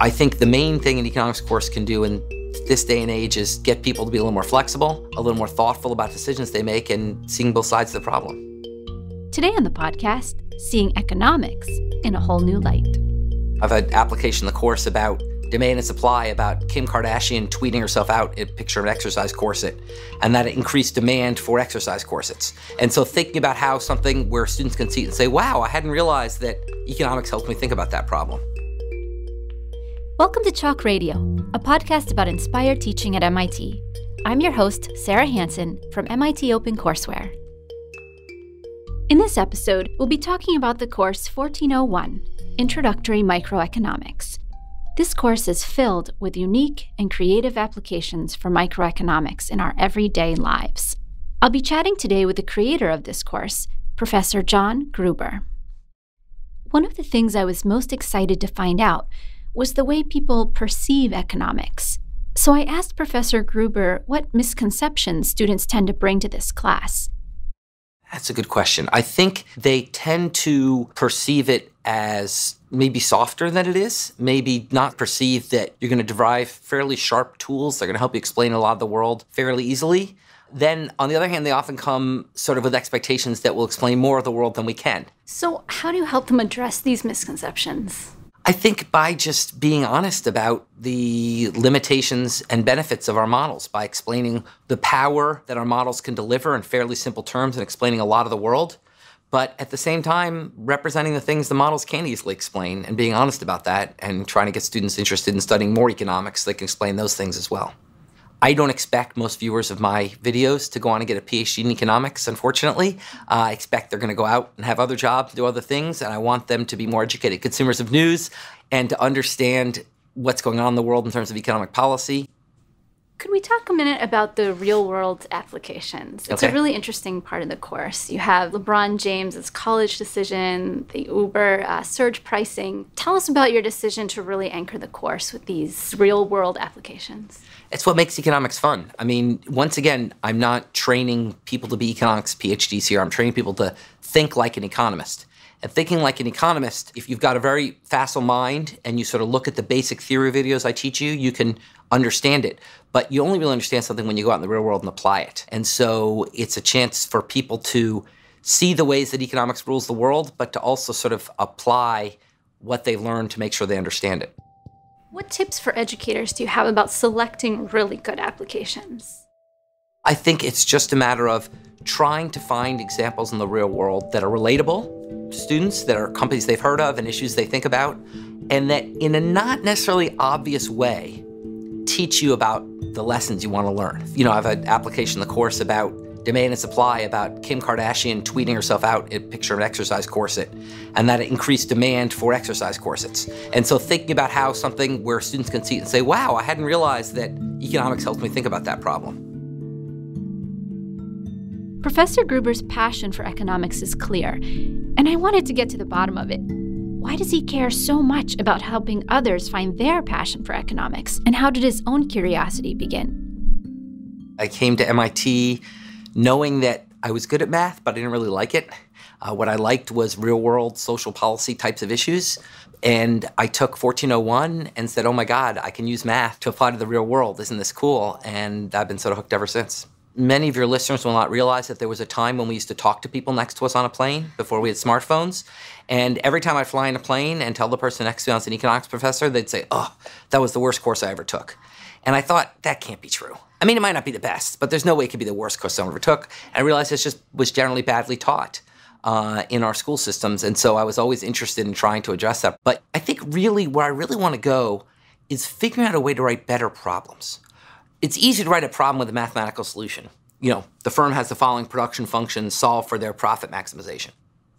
I think the main thing an economics course can do in this day and age is get people to be a little more flexible, a little more thoughtful about decisions they make, and seeing both sides of the problem. Today on the podcast, seeing economics in a whole new light. I've had application in the course about demand and supply about Kim Kardashian tweeting herself out a picture of an exercise corset and that it increased demand for exercise corsets. And so thinking about how something where students can see it and say, wow, I hadn't realized that economics helped me think about that problem. Welcome to Chalk Radio, a podcast about inspired teaching at MIT. I'm your host, Sarah Hansen from MIT OpenCourseware. In this episode, we'll be talking about the course 1401 Introductory Microeconomics. This course is filled with unique and creative applications for microeconomics in our everyday lives. I'll be chatting today with the creator of this course, Professor John Gruber. One of the things I was most excited to find out was the way people perceive economics. So I asked Professor Gruber what misconceptions students tend to bring to this class. That's a good question. I think they tend to perceive it as maybe softer than it is, maybe not perceive that you're going to derive fairly sharp tools that are going to help you explain a lot of the world fairly easily. Then, on the other hand, they often come sort of with expectations that will explain more of the world than we can. So, how do you help them address these misconceptions? I think by just being honest about the limitations and benefits of our models, by explaining the power that our models can deliver in fairly simple terms and explaining a lot of the world, but at the same time, representing the things the models can't easily explain and being honest about that and trying to get students interested in studying more economics so they can explain those things as well. I don't expect most viewers of my videos to go on and get a PhD in economics, unfortunately. Uh, I expect they're going to go out and have other jobs, do other things, and I want them to be more educated consumers of news and to understand what's going on in the world in terms of economic policy. Could we talk a minute about the real world applications? It's okay. a really interesting part of the course. You have LeBron James's college decision, the Uber uh, surge pricing. Tell us about your decision to really anchor the course with these real world applications. It's what makes economics fun. I mean, once again, I'm not training people to be economics PhDs here. I'm training people to think like an economist. And thinking like an economist, if you've got a very facile mind and you sort of look at the basic theory videos I teach you, you can understand it. But you only really understand something when you go out in the real world and apply it. And so it's a chance for people to see the ways that economics rules the world, but to also sort of apply what they learn to make sure they understand it. What tips for educators do you have about selecting really good applications? I think it's just a matter of trying to find examples in the real world that are relatable to students, that are companies they've heard of and issues they think about, and that in a not necessarily obvious way teach you about the lessons you want to learn. You know, I have an application in the course about demand and supply about Kim Kardashian tweeting herself out a picture of an exercise corset and that increased demand for exercise corsets. And so thinking about how something where students can see it and say, wow, I hadn't realized that economics helped me think about that problem. Professor Gruber's passion for economics is clear, and I wanted to get to the bottom of it. Why does he care so much about helping others find their passion for economics, and how did his own curiosity begin? I came to MIT knowing that I was good at math, but I didn't really like it. Uh, what I liked was real world social policy types of issues. And I took 1401 and said, oh my God, I can use math to apply to the real world. Isn't this cool? And I've been sort of hooked ever since. Many of your listeners will not realize that there was a time when we used to talk to people next to us on a plane before we had smartphones. And every time I'd fly in a plane and tell the person next to me I was an economics professor, they'd say, oh, that was the worst course I ever took. And I thought, that can't be true. I mean, it might not be the best, but there's no way it could be the worst course someone ever took. I realized it just was generally badly taught uh, in our school systems. And so I was always interested in trying to address that. But I think really where I really want to go is figuring out a way to write better problems it's easy to write a problem with a mathematical solution. You know, the firm has the following production functions solve for their profit maximization.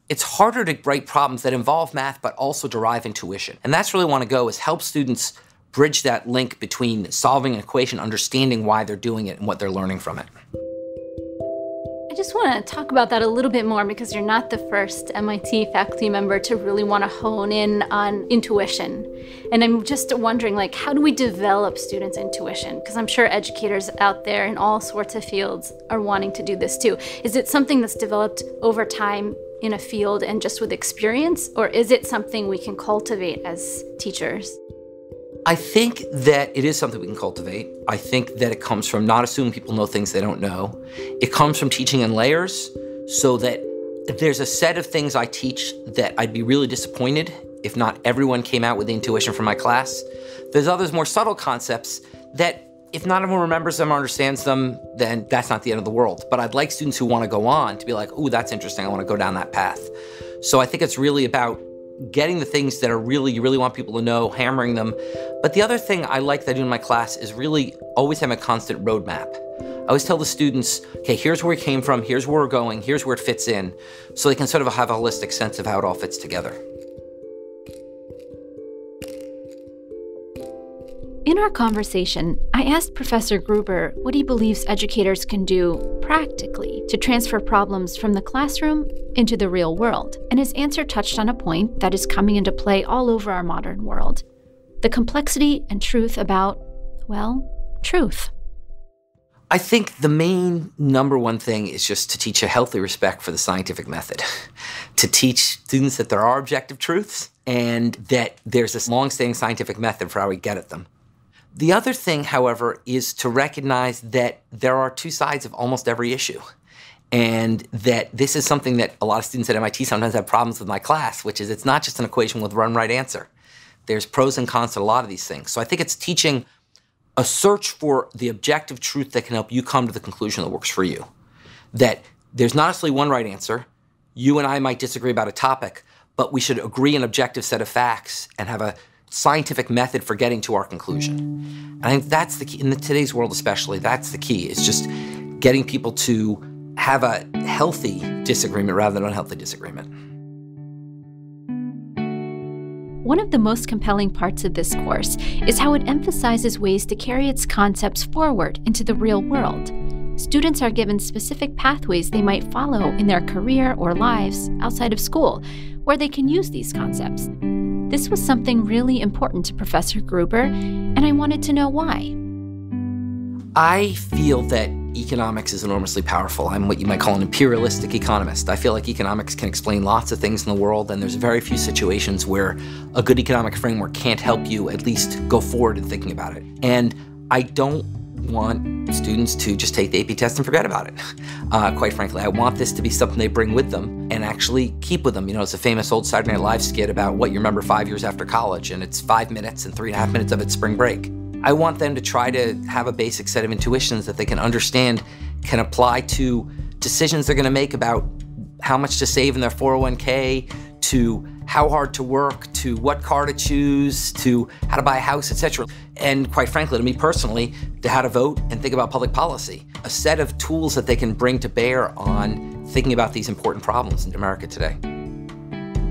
It's harder to write problems that involve math but also derive intuition. And that's really want to go is help students bridge that link between solving an equation, understanding why they're doing it and what they're learning from it. I just want to talk about that a little bit more because you're not the first MIT faculty member to really want to hone in on intuition. And I'm just wondering like how do we develop students' intuition? Because I'm sure educators out there in all sorts of fields are wanting to do this too. Is it something that's developed over time in a field and just with experience or is it something we can cultivate as teachers? I think that it is something we can cultivate. I think that it comes from not assuming people know things they don't know. It comes from teaching in layers so that there's a set of things I teach that I'd be really disappointed if not everyone came out with the intuition from my class. There's others more subtle concepts that if not everyone remembers them or understands them, then that's not the end of the world. But I'd like students who want to go on to be like, ooh, that's interesting. I want to go down that path. So I think it's really about getting the things that are really, you really want people to know, hammering them. But the other thing I like that I do in my class is really always have a constant roadmap. I always tell the students, okay, here's where we came from, here's where we're going, here's where it fits in, so they can sort of have a holistic sense of how it all fits together. In our conversation, I asked Professor Gruber what he believes educators can do practically to transfer problems from the classroom into the real world, and his answer touched on a point that is coming into play all over our modern world the complexity and truth about, well, truth. I think the main number one thing is just to teach a healthy respect for the scientific method, to teach students that there are objective truths and that there's this long-standing scientific method for how we get at them. The other thing, however, is to recognize that there are two sides of almost every issue. And that this is something that a lot of students at MIT sometimes have problems with my class, which is it's not just an equation with one right answer. There's pros and cons to a lot of these things. So I think it's teaching a search for the objective truth that can help you come to the conclusion that works for you. That there's not necessarily one right answer. You and I might disagree about a topic, but we should agree an objective set of facts and have a scientific method for getting to our conclusion. And I think that's the key, in the, today's world especially, that's the key, is just getting people to have a healthy disagreement rather than unhealthy disagreement. One of the most compelling parts of this course is how it emphasizes ways to carry its concepts forward into the real world. Students are given specific pathways they might follow in their career or lives outside of school, where they can use these concepts. This was something really important to Professor Gruber, and I wanted to know why. I feel that economics is enormously powerful. I'm what you might call an imperialistic economist. I feel like economics can explain lots of things in the world, and there's very few situations where a good economic framework can't help you at least go forward in thinking about it. And I don't want students to just take the AP test and forget about it. Uh, quite frankly, I want this to be something they bring with them and actually keep with them. You know, it's a famous old Saturday Night Live skit about what you remember five years after college, and it's five minutes and three and a half minutes of it's spring break. I want them to try to have a basic set of intuitions that they can understand, can apply to decisions they're going to make about how much to save in their 401k, to how hard to work, to what car to choose, to how to buy a house, etc. And quite frankly, to me personally, to how to vote and think about public policy. A set of tools that they can bring to bear on thinking about these important problems in America today.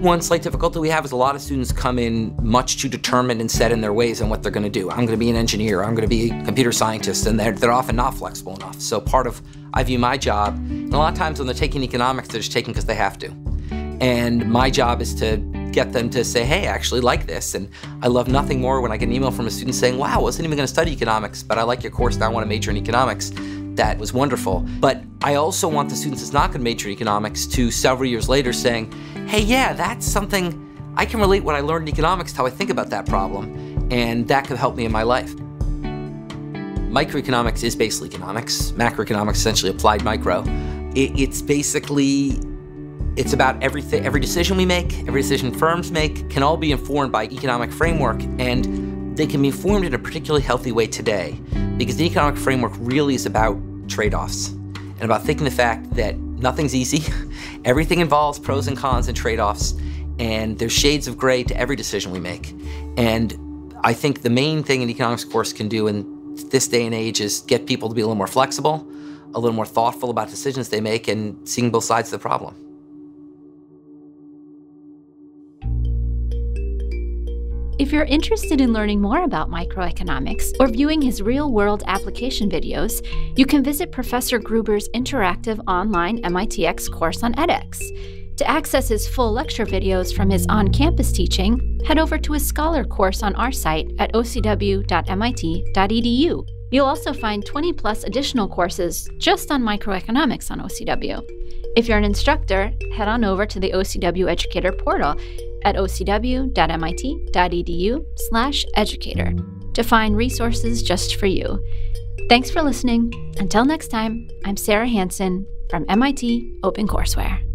One slight difficulty we have is a lot of students come in much too determined and set in their ways on what they're going to do. I'm going to be an engineer, I'm going to be a computer scientist, and they're, they're often not flexible enough. So part of, I view my job, and a lot of times when they're taking economics, they're just taking because they have to. And my job is to get them to say, hey, I actually like this. And I love nothing more when I get an email from a student saying, wow, I wasn't even going to study economics, but I like your course, now I want to major in economics. That was wonderful. But I also want the students that's not going to major in economics to several years later saying, hey, yeah, that's something I can relate what I learned in economics to how I think about that problem, and that could help me in my life. Microeconomics is basically economics. Macroeconomics essentially applied micro. it's basically it's about everything, every decision we make, every decision firms make can all be informed by economic framework, and they can be informed in a particularly healthy way today, because the economic framework really is about trade-offs and about thinking the fact that nothing's easy. Everything involves pros and cons and trade-offs, and there's shades of gray to every decision we make. And I think the main thing an economics course can do in this day and age is get people to be a little more flexible, a little more thoughtful about decisions they make, and seeing both sides of the problem. If you're interested in learning more about microeconomics or viewing his real world application videos, you can visit Professor Gruber's interactive online MITx course on edX. To access his full lecture videos from his on campus teaching, head over to his Scholar course on our site at ocw.mit.edu. You'll also find 20 plus additional courses just on microeconomics on OCW. If you're an instructor, head on over to the OCW Educator portal at ocw.mit.edu/educator to find resources just for you. Thanks for listening. Until next time, I'm Sarah Hansen from MIT OpenCourseware.